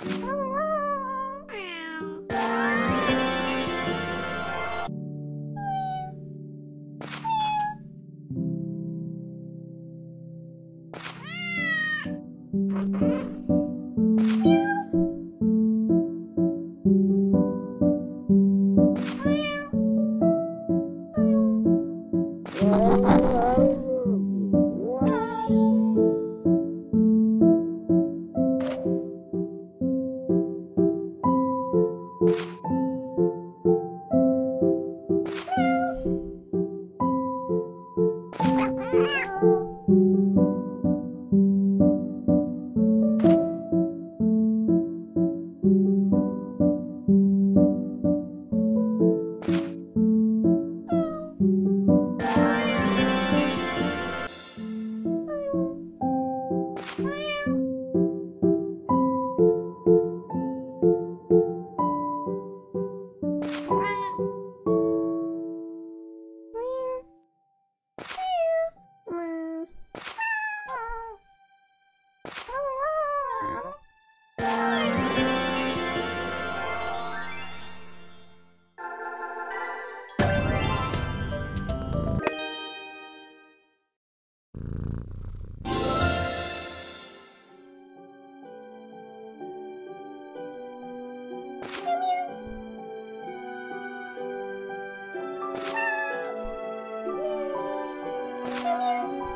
Oh. Thank. 喵喵。